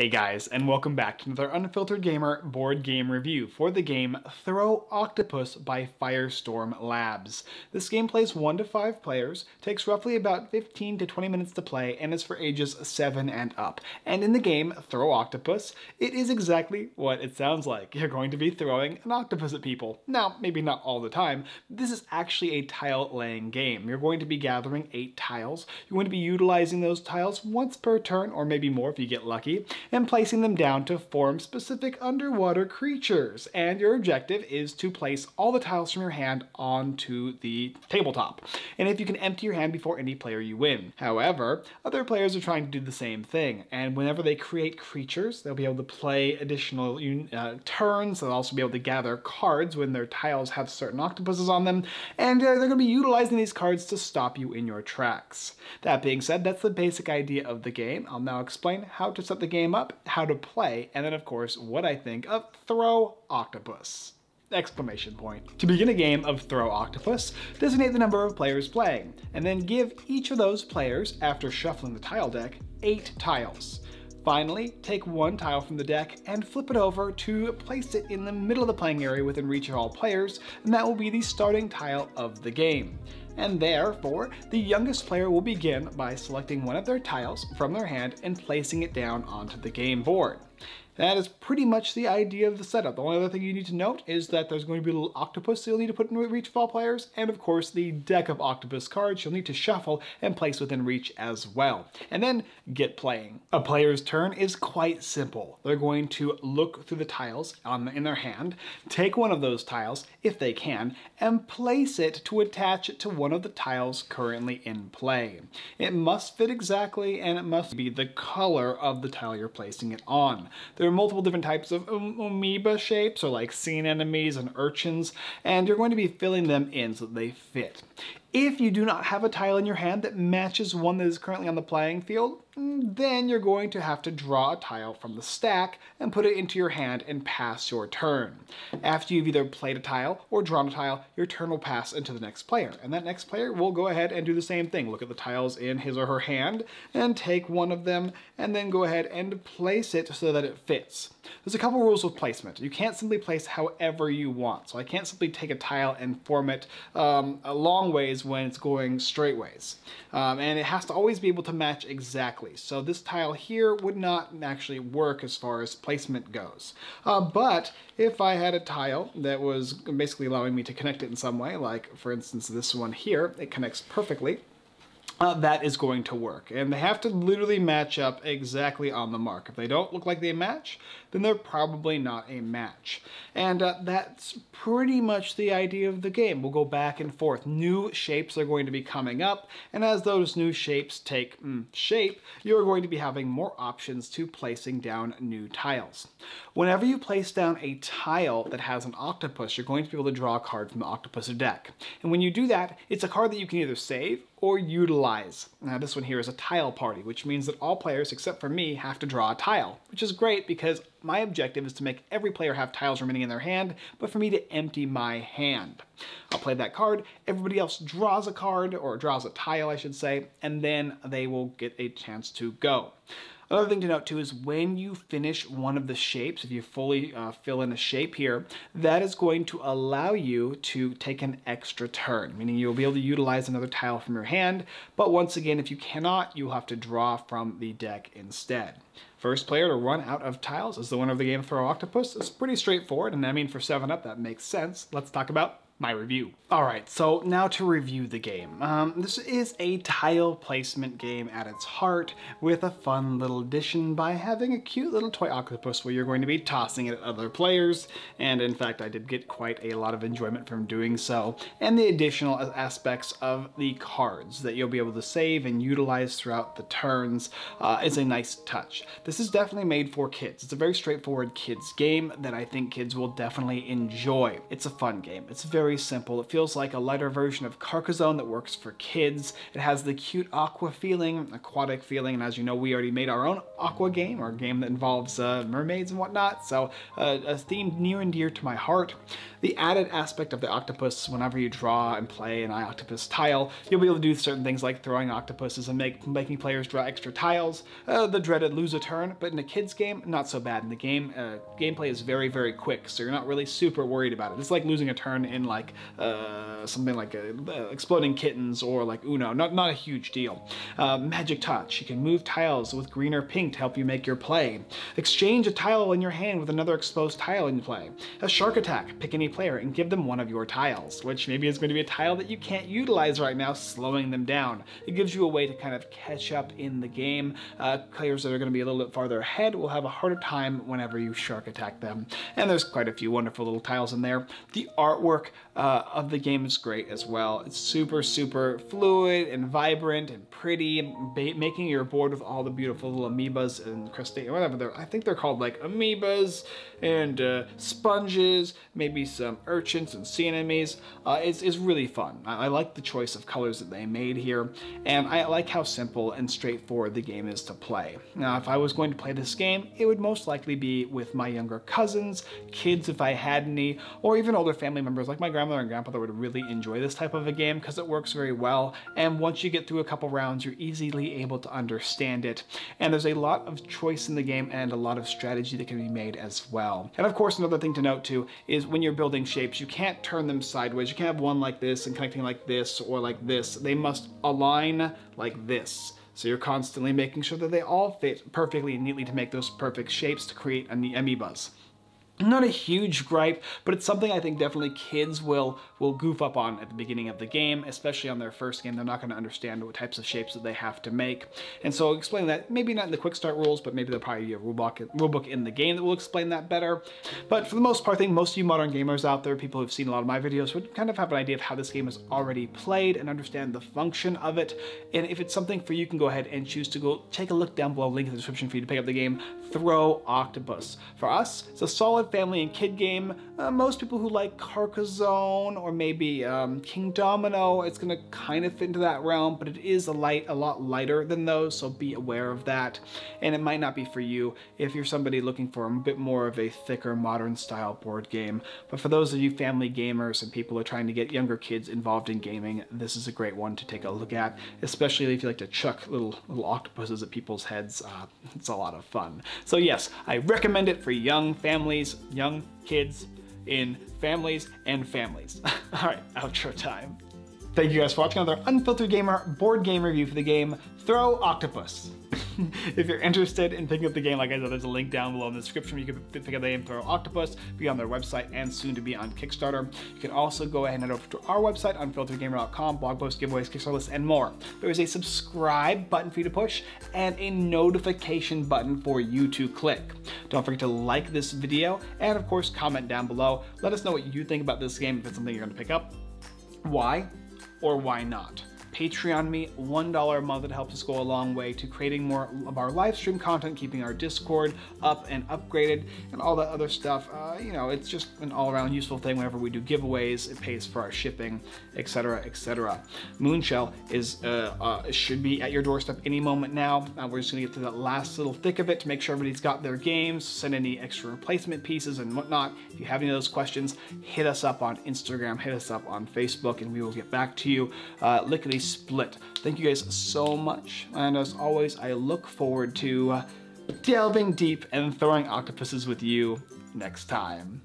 Hey guys, and welcome back to another Unfiltered Gamer board game review for the game Throw Octopus by Firestorm Labs. This game plays 1 to 5 players, takes roughly about 15 to 20 minutes to play, and is for ages 7 and up. And in the game Throw Octopus, it is exactly what it sounds like. You're going to be throwing an octopus at people. Now, maybe not all the time, this is actually a tile laying game. You're going to be gathering 8 tiles. You're going to be utilizing those tiles once per turn, or maybe more if you get lucky and placing them down to form specific underwater creatures. And your objective is to place all the tiles from your hand onto the tabletop. And if you can empty your hand before any player, you win. However, other players are trying to do the same thing. And whenever they create creatures, they'll be able to play additional uh, turns. They'll also be able to gather cards when their tiles have certain octopuses on them. And uh, they're going to be utilizing these cards to stop you in your tracks. That being said, that's the basic idea of the game. I'll now explain how to set the game up, how to play, and then of course what I think of Throw Octopus exclamation point. To begin a game of Throw Octopus, designate the number of players playing, and then give each of those players, after shuffling the tile deck, eight tiles. Finally, take one tile from the deck and flip it over to place it in the middle of the playing area within reach of all players, and that will be the starting tile of the game and therefore the youngest player will begin by selecting one of their tiles from their hand and placing it down onto the game board. That is pretty much the idea of the setup. The only other thing you need to note is that there's going to be a little octopus you'll need to put in reach of all players, and of course the deck of octopus cards you'll need to shuffle and place within reach as well. And then get playing. A player's turn is quite simple. They're going to look through the tiles on, in their hand, take one of those tiles, if they can, and place it to attach it to one of the tiles currently in play. It must fit exactly and it must be the color of the tile you're placing it on. There are multiple different types of um, amoeba shapes, or like sea anemones and urchins, and you're going to be filling them in so that they fit. If you do not have a tile in your hand that matches one that is currently on the playing field, mm, then you're going to have to draw a tile from the stack and put it into your hand and pass your turn. After you've either played a tile or drawn a tile, your turn will pass into the next player. And that next player will go ahead and do the same thing. Look at the tiles in his or her hand and take one of them and then go ahead and place it so that it fits. There's a couple rules with placement. You can't simply place however you want. So I can't simply take a tile and form it um, a long ways when it's going straightways. Um, and it has to always be able to match exactly. So this tile here would not actually work as far as placement goes. Uh, but if I had a tile that was basically allowing me to connect it in some way, like for instance this one here, it connects perfectly, uh, that is going to work. And they have to literally match up exactly on the mark. If they don't look like they match, then they're probably not a match. And uh, that's pretty much the idea of the game. We'll go back and forth. New shapes are going to be coming up, and as those new shapes take mm, shape, you're going to be having more options to placing down new tiles. Whenever you place down a tile that has an octopus, you're going to be able to draw a card from the octopus deck. And when you do that, it's a card that you can either save or utilize. Now this one here is a tile party, which means that all players except for me have to draw a tile, which is great because my objective is to make every player have tiles remaining in their hand, but for me to empty my hand. I'll play that card, everybody else draws a card, or draws a tile I should say, and then they will get a chance to go. Another thing to note too is when you finish one of the shapes, if you fully uh, fill in a shape here, that is going to allow you to take an extra turn, meaning you'll be able to utilize another tile from your hand, but once again, if you cannot, you'll have to draw from the deck instead. First player to run out of tiles is the winner of the game Throw Octopus. It's pretty straightforward, and I mean for 7-Up that makes sense. Let's talk about my review. All right, so now to review the game. Um, this is a tile placement game at its heart with a fun little addition by having a cute little toy octopus where you're going to be tossing it at other players. And in fact, I did get quite a lot of enjoyment from doing so. And the additional aspects of the cards that you'll be able to save and utilize throughout the turns uh, is a nice touch. This is definitely made for kids. It's a very straightforward kids game that I think kids will definitely enjoy. It's a fun game. It's very very simple. It feels like a lighter version of Carcassonne that works for kids. It has the cute aqua feeling, aquatic feeling, and as you know, we already made our own aqua game, or a game that involves uh, mermaids and whatnot, so uh, a theme near and dear to my heart. The added aspect of the octopus, whenever you draw and play an octopus tile, you'll be able to do certain things like throwing octopuses and make, making players draw extra tiles. Uh, the dreaded lose a turn, but in a kid's game, not so bad. In the game, uh, gameplay is very, very quick, so you're not really super worried about it. It's like losing a turn in like uh, something like uh, Exploding Kittens or like Uno. Not, not a huge deal. Uh, magic Touch. You can move tiles with green or pink to help you make your play. Exchange a tile in your hand with another exposed tile in play. A Shark Attack. Pick any player and give them one of your tiles, which maybe is going to be a tile that you can't utilize right now, slowing them down. It gives you a way to kind of catch up in the game. Uh, players that are going to be a little bit farther ahead will have a harder time whenever you Shark Attack them. And there's quite a few wonderful little tiles in there. The artwork uh, of the game is great as well. It's super, super fluid and vibrant and pretty, making your board with all the beautiful little amoebas and crustaceans, whatever they're, I think they're called like amoebas and uh, sponges, maybe some urchins and sea anemones. Uh, it's, it's really fun. I, I like the choice of colors that they made here, and I like how simple and straightforward the game is to play. Now, if I was going to play this game, it would most likely be with my younger cousins, kids if I had any, or even older family members like my grandmother and grandfather would really enjoy this type of a game because it works very well, and once you get through a couple rounds, you're easily able to understand it. And there's a lot of choice in the game and a lot of strategy that can be made as well. And of course, another thing to note too is when you're building shapes, you can't turn them sideways. You can't have one like this and connecting like this or like this. They must align like this. So you're constantly making sure that they all fit perfectly and neatly to make those perfect shapes to create an amoebas not a huge gripe, but it's something I think definitely kids will will goof up on at the beginning of the game, especially on their first game. They're not going to understand what types of shapes that they have to make. And so explain that, maybe not in the quick start rules, but maybe there'll probably be a rulebook, rulebook in the game that will explain that better. But for the most part, I think most of you modern gamers out there, people who've seen a lot of my videos, would kind of have an idea of how this game is already played and understand the function of it. And if it's something for you, you can go ahead and choose to go take a look down below, link in the description for you to pick up the game, Throw Octopus. For us, it's a solid family and kid game. Uh, most people who like Carcassonne or maybe um, Kingdomino, it's gonna kind of fit into that realm, but it is a light, a lot lighter than those, so be aware of that. And it might not be for you if you're somebody looking for a bit more of a thicker modern style board game. But for those of you family gamers and people who are trying to get younger kids involved in gaming, this is a great one to take a look at, especially if you like to chuck little little octopuses at people's heads. Uh, it's a lot of fun. So yes, I recommend it for young families, young kids in families and families. All right, outro time. Thank you guys for watching another Unfiltered Gamer board game review for the game Throw Octopus. if you're interested in picking up the game, like I said, there's a link down below in the description you can pick up the game Throw Octopus, be on their website, and soon to be on Kickstarter. You can also go ahead and head over to our website, unfilteredgamer.com, blog posts, giveaways, Kickstarter lists, and more. There is a subscribe button for you to push and a notification button for you to click. Don't forget to like this video, and of course, comment down below. Let us know what you think about this game, if it's something you're going to pick up, why, or why not. Patreon me, $1 a month. It helps us go a long way to creating more of our live stream content, keeping our Discord up and upgraded, and all that other stuff. Uh, you know, it's just an all-around useful thing whenever we do giveaways. It pays for our shipping, etc., etc. Moonshell is uh, uh, should be at your doorstep any moment now. Uh, we're just gonna get to that last little thick of it to make sure everybody's got their games, send any extra replacement pieces and whatnot. If you have any of those questions, hit us up on Instagram, hit us up on Facebook, and we will get back to you. Uh, lickety split. Thank you guys so much. And as always, I look forward to uh, delving deep and throwing octopuses with you next time.